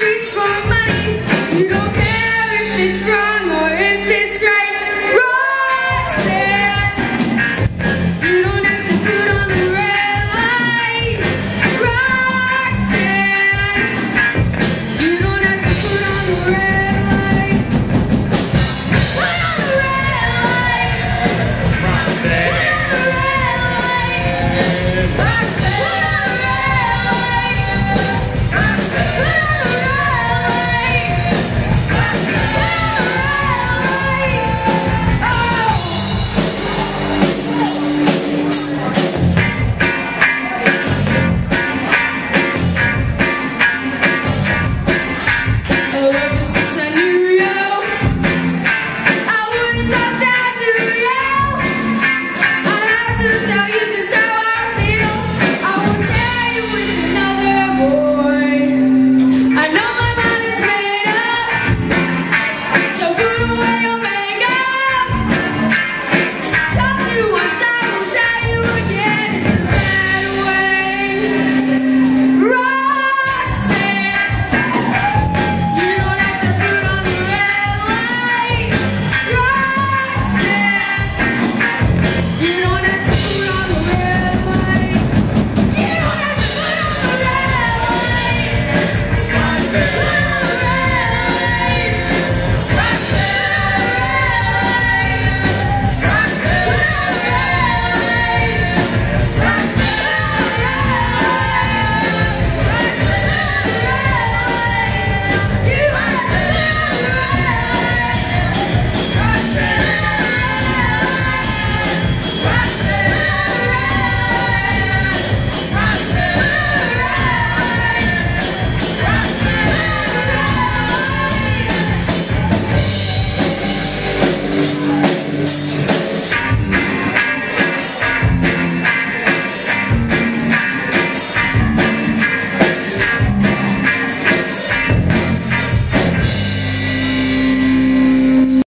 streets for my Yeah.